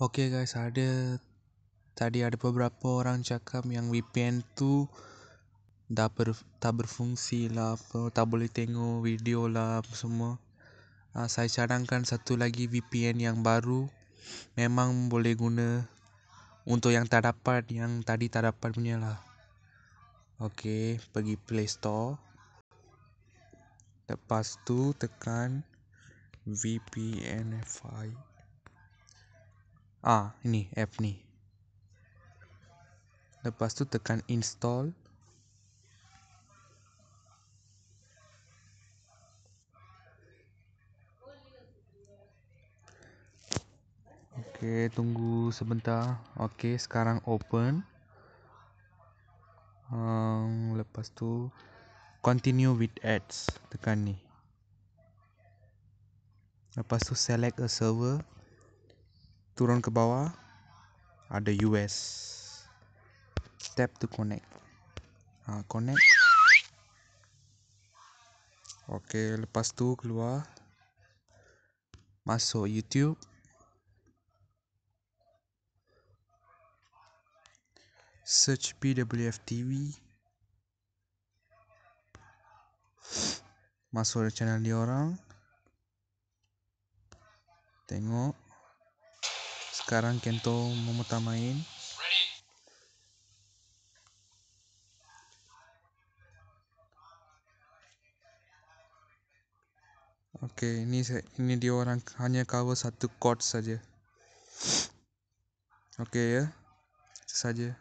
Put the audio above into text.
Okay guys, ada tadi ada beberapa orang cakap yang VPN tu dah ber, tak berfungsi lah apa, tak boleh tengok video lah apa semua. Uh, saya cadangkan satu lagi VPN yang baru memang boleh guna untuk yang tak dapat yang tadi tak dapat punya lah. Okay, pergi Play Store. Lepas tu tekan VPNFI. Ah, ini app ni. Lepas tu tekan install. Okey, tunggu sebentar. Okey, sekarang open. Um, lepas tu continue with ads. Tekan ni. Lepas tu select a server. Turun ke bawah. Ada US. Tap to connect. Ha, connect. Okey, lepas tu keluar. Masuk YouTube. Search PWF TV. Masuk channel dia orang. Tengok. Sekarang Kento memutar main. Okey, ini ini dia orang hanya cover satu chord saja. Okey ya. Saja.